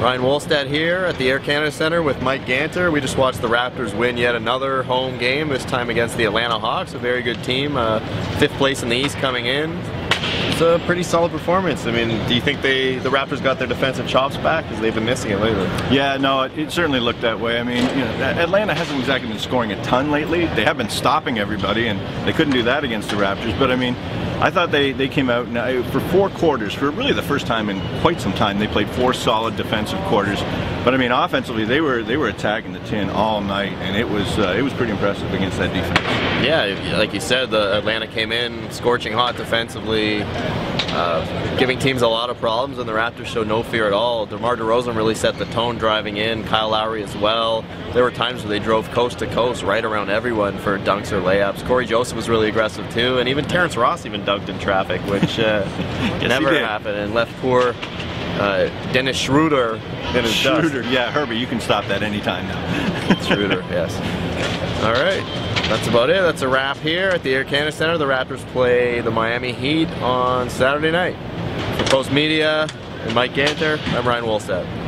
Ryan Wolstat here at the Air Canada Center with Mike Ganter. We just watched the Raptors win yet another home game, this time against the Atlanta Hawks, a very good team. Uh, fifth place in the East coming in. It's a pretty solid performance. I mean, do you think they the Raptors got their defensive chops back because they've been missing it lately? Yeah, no, it, it, certainly looked that way. I mean, you know, Atlanta hasn't exactly been scoring a ton lately. They have been stopping everybody, and they couldn't do that against the Raptors. But I mean, I thought they, they came out now for four quarters, for really the first time in quite some time, they played four solid defensive quarters. But I mean, offensively, they were they were attacking the tin all night, and it was uh, it was pretty impressive against that defense. Yeah, like you said, the Atlanta came in scorching hot defensively, uh, giving teams a lot of problems, and the Raptors showed no fear at all. DeMar DeRozan really set the tone driving in. Kyle Lowry as well. There were times where they drove coast to coast, right around everyone for dunks or layups. Cory Joseph was really aggressive too, and even Terrence Ross even dunked in traffic, which uh, yes, never happened, and left poor uh, Dennis Schroeder in his Schroeder, dust. yeah, Herbie, you can stop that anytime now. Schroeder, yes. All right, that's about it. That's a wrap here at the Air Canada Center. The Raptors play the Miami Heat on Saturday night. For Postmedia and Mike Ganter, I'm Ryan Wolstat.